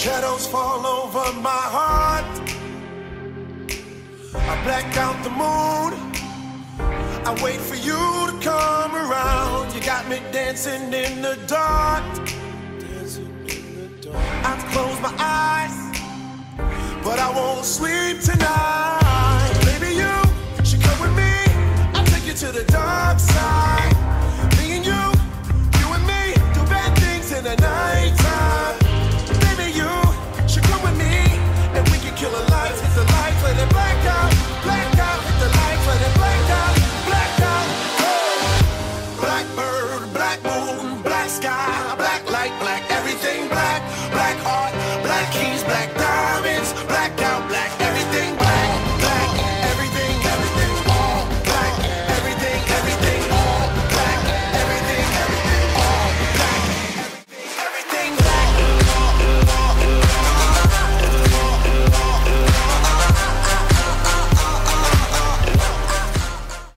Shadows fall over my heart. I black out the moon. I wait for you to come around. You got me dancing in the dark. I close my eyes, but I won't sleep tonight. Baby, you should come with me. I'll take you to the dark side. keys, black.